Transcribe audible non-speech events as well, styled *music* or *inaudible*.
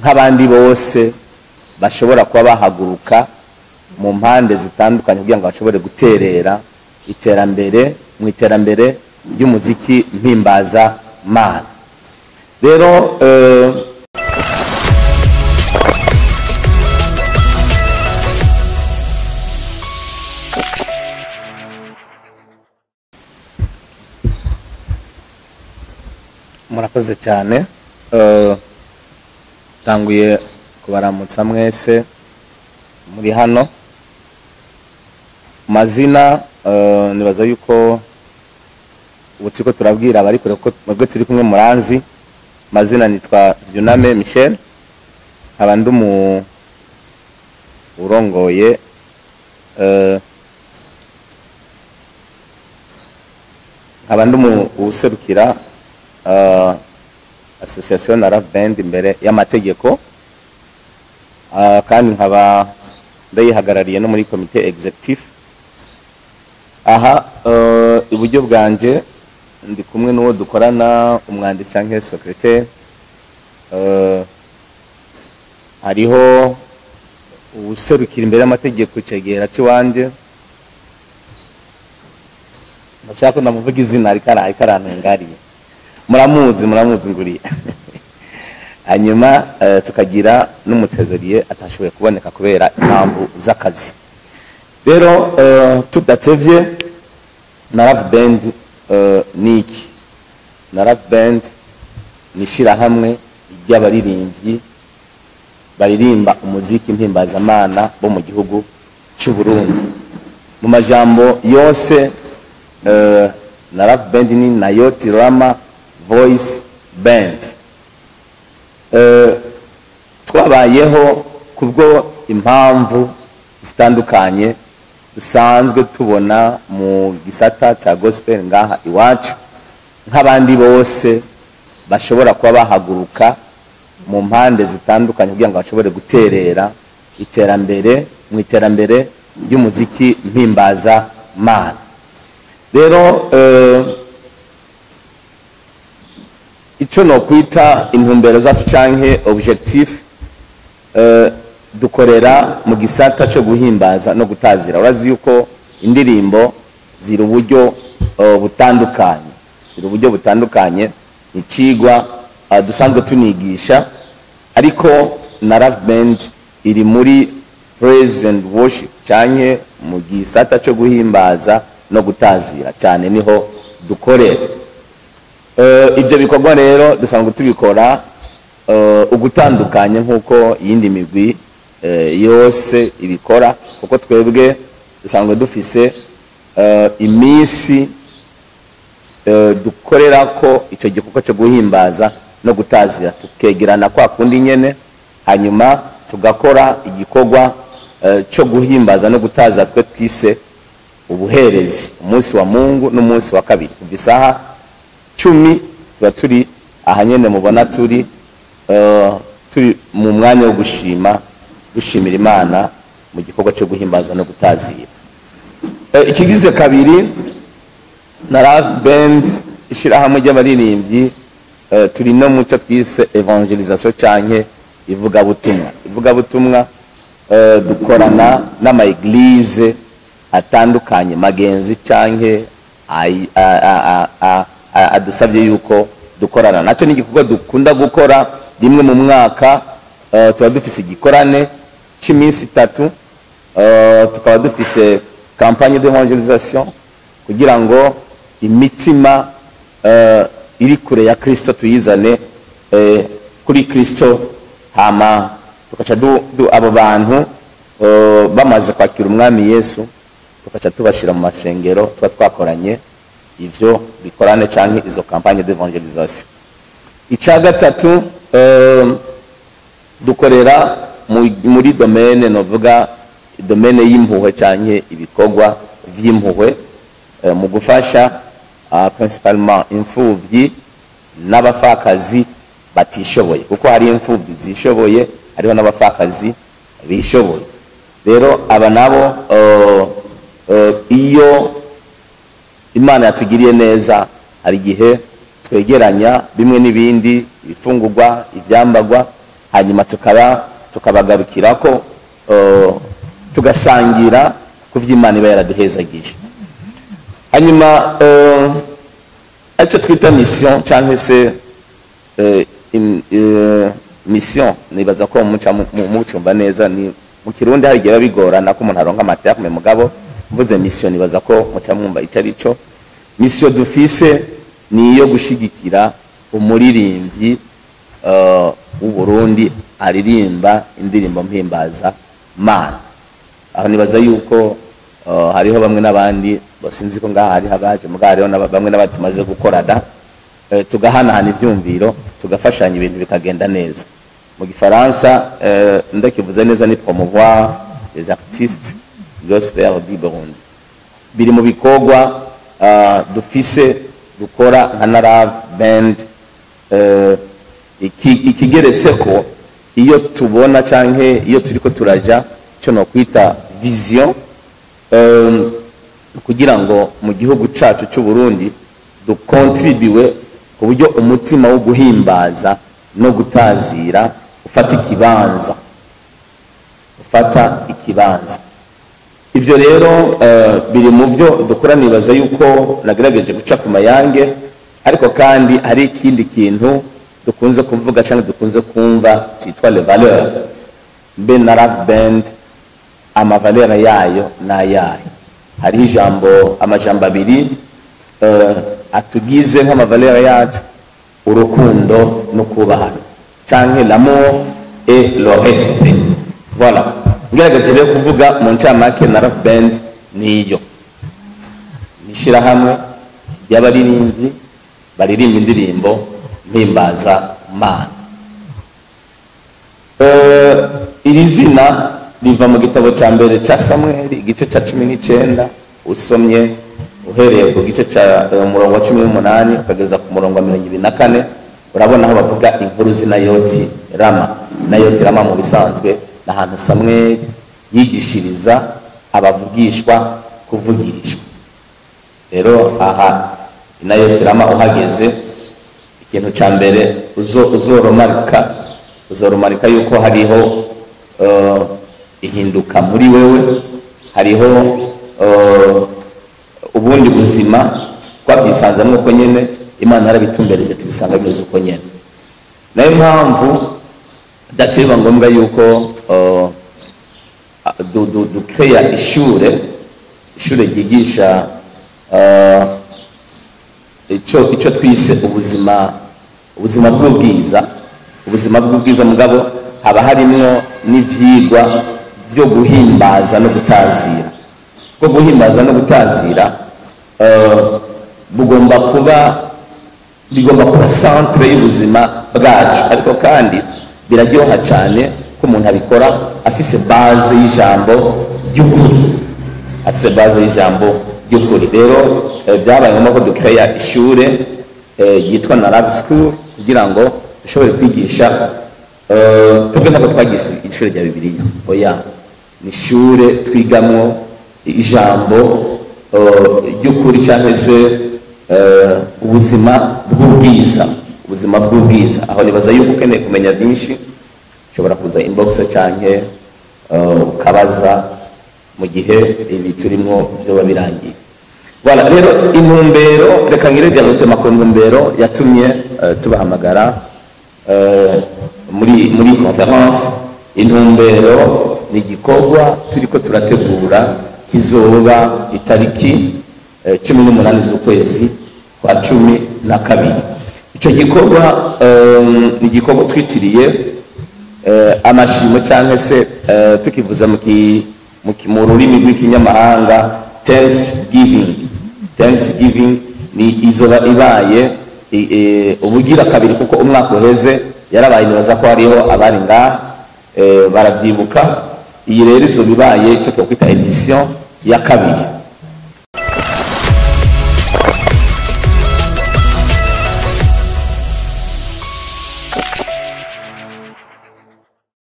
nk'abandi bose bashobora kuba bahaguruka mu mpande zitandukanye kugira ngo bashobore guterera iterambere mu iterambere ry'umuziki mpimbaza mana. Rero eh, murakoze cyane. Eh, tanguye kubaramutsa mwese muri hano. Mazina eh, nibaza yuko ubu turiko turabwira abari kure ko mwebwe turi kumwe muranzi mazina nitwa Vyuname Michel. Nkaba ndi mu urongoye eh, nkaba ndi mu userukira eh, association na rap band imbere y'amategeko Ah, kandi nkaba ndayihagarariye no muri komite executive. Aha eh, iburyo bwanjye ndi kumwe n'uwo dukorana umwanditsi cyangwa secrétaire Eh, hariho userukira imbere y'amategeko icegera cy'iwanjye ndashaka ko ndamuvuga izina ariko ara- ariko arantungariye muramuzi muramuzi nguriye. *laughs* Hanyuma eh, tukagira n'umutezoriye atashoboye kuboneka kubera impamvu z'akazi. Rero eh, tudatevye na Love Band eh, ni iki? Na Love Band ni ishyirahamwe ry'abaririmbyi baririmba umuziki mpimbazamana bo mu gihugu cy'u Burundi. Mu majambo yose na Love Band ni Nayoti Rama Voice Band. Eh, twabayeho kubwo impamvu zitandukanye dusanzwe tubona mu gisata cya gospel ngaha iwacu. Nk'abandi bose bashobora kuba bahaguruka mu mpande zitandukanye kugira ngo bashobore guterera iterambere mu iterambere ry'umuziki mpimbaza mana rero eh, icyo nokwita intumbero zacu canke objectif eh, dukorera mu gisata cyo guhimbaza no gutazira. Urazi yuko indirimbo ziri uburyo eh, butandukanye. Ziri uburyo butandukanye. Ni cigwa eh, dusanzwe tunigisha ariko na Band iri muri praise and worship canke mu gisata cyo guhimbaza no gutazira. Cyane ni ho dukorera. Ibyo bikorwa rero dusanzwe tubikora eh, ugutandukanye nk'uko iyindi migwi eh, yose ibikora kuko twebwe dusanzwe dufise eh, iminsi eh, dukorera ko icyo gikorwa cyo guhimbaza no gutazira tukegerana kwa kundi nyene hanyuma tugakora igikorwa eh, cyo guhimbaza no gutaza twe twise ubuherezi umunsi wa mungu n'umunsi wa kabiri. Kuva isaha cumi tuba turi aha nyene mubona turi eh, turi mu mwanya wo gushima dushimira imana mu gikorwa cyo guhimbaza no gutazira Eh, ikigize kabiri na Love Band ishyirahamwe ry'abaririmbyi eh, turi no mu cyo twise evangelisation canke ivugabutumwa. Ivugabutumwa dukorana n'ama eglise atandukanye magenzi a- adusabye yuko dukorana. Nacyo ni igikorwa dukunda gukora rimwe mu mwaka eh, tuba dufise igikorane cy'iminsi itatu eh, tukaba dufise campagne d'evangelisation kugira ngo imitima eh, iri kure ya kristo tuyizane kuri kristo. Hama tugaca abo bantu bamaze kwakira umwami yesu tugaca tubashira mu masengero tuba twakoranye. Ivyo bikorane canke izo campagne d'evangelisation icya gatatu eh, dukorera mu- muri domaine novuga domaine y'impuhwe canke ibikorwa vy'impuhwe eh, mu gufasha ah, principalement imfuvyi n'abapfakazi batishoboye. Kuko hari imfuvyi zishoboye hariho n'abapfakazi bishoboye. Rero aba nabo iyo imana yatugiriye neza. Hari igihe twegeranya bimwe n'ibindi ibifungurwa ibyambagwa hanyuma tukaba tukabagarukira ko tugasangira ku vy'imana iba yaraduhezagije. Hanyuma icyo twita mission cyangwa se im- eh, mission. Nibaza ko muca mu- mu- mucumba neza ni mu kirundi hari igihe biba bigorana ko umuntu aronka amaterme mugabo mvuze mission nibaza ko mwumva icyo ari cyo. Mission dufise ni iyo gushigikira umuririmbyi eh, w'u Burundi aririmba indirimbo mpimbaza mana. Aho nibaza yuko uh, hariho bamwe n'abandi basinzi ko ngaha hariho abaje mugabo hariho bamwe n'abandi tumaze gukorana eh, tugahanahana ivyumviro tugafashanya ibintu bikagenda neza. Mu gifaransa ndakivuze neza ni promouvoir les artistes. Gospel du Burundi. Biri mu bikorwa uh, dufise dukora nka Narab band eh, iki- ikigeretse ko iyo tubona canke iyo turiko turaja cyo no kwita vision um, kugira ngo mu gihugu cacu cy'u Burundi dukontribiwe ku buryo umutima wo guhimbaza no gutazira ufata ikibanza. Ufata ikibanza. Ivyo rero eh, biri mu byo dukora nibaza yuko nagerageje guca ku mayange ariko kandi hari ikindi kintu dukunze kuvuga cyangwa dukunze kumva cyitwa le valeur. Mbe na rave band amavalera yayo n'ayayo hariho ijambo amajambo abiri eh, atugize nk'amavalera yacu urukundo no kubahana canke l'amour et le respect. Voilà. Ngerageje rero kuvuga mu ncamake na rave band niyo n'ishirahamwe ry'abaririmbyi baririmba indirimbo mpimbaza mana Eh, iri zina riva mu gitabo cya mbere cya samweli igice cya cumi n'icyenda usomye uhereye ku gice cya eh, umurongo wa cumi n'umunani ukageza ku murongo wa mirongo ibiri na kane urabona aho bavuga inkuru z'inayoti rama inayoti rama mu bisanzwe ni ahantu samweli yigishiriza abavugishwa kuvugishwa. Rero aha inayoti rama uhageze ikintu cya mbere uzo- uzoromarika uzoromarika yuko hariho eh, ihinduka muri wewe hariho eh, ubundi buzima twabyisanzemo uko nyine imana yarabitumbereje tubisanga bimeze uko nyine na yo mpamvu bidaciye biba ngombwa yuko du- du- dukeya ishure ishure ryigisha icyo twise ubuzima ubuzima bw'ubwiza ubuzima bw'ubwiza mugabo haba harimwo n'ivyigwa byo guhimbaza no gutazira. Bwo guhimbaza no gutazira bugomba kuba bigomba kuba centre y'ubuzima bwacu. Ariko kandi biraryoha cyane ko umuntu abikora afise base y'ijambo ry'ukuri. Afise base y'ijambo ry'ukuri. Rero eh, byabaye ngombwa ko dukeya ishure eh, ryitwa na love school kugira ngo dushobore kwigisha eh, twebwe ntabwo twagize ishure rya bibiliya. Oya ni ishure twigamwo ijambo ry'ukuri cyangwa se ubuzima bw'ubwiza. Ubuzima bw'ubwiza. Aho nibaza yuko ukeneye kumenya byinshi ushobora kuza inbox canke eh, ukabaza mu gihe ibi turimo byoba birangiye rero intumbero reka ngire dialogue ku ntumbero yatumye eh, tubahamagara eh, muri muri conference. Intumbero ni igikorwa turiko turategura kizoba itariki cumi n'umunani z'ukwezi kwa cumi na kabiri. Icyo gikorwa eh, ni igikorwa twitiriye eh, amashimo cyangwa se eh, tukivuza mu rurimi rw'ikinyamahanga thanksgiving. Thanksgiving ni izoba ibaye i- eh, ubugira kabiri kuko umwaka uheze yarabaye nibaza ko hariho abari ngaha eh, baravyibuka. Iyi rero izoba ibaye icyo twakwita edition ya kabiri.